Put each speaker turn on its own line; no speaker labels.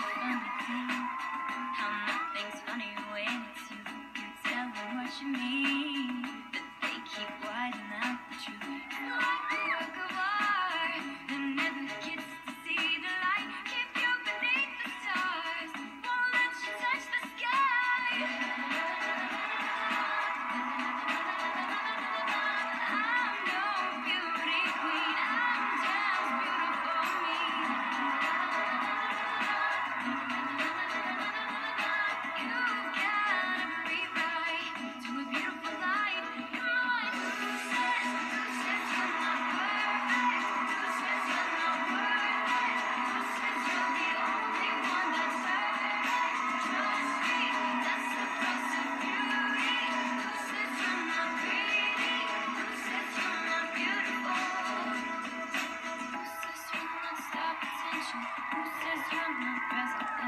How nothing's funny when it's you. You tell them what you mean.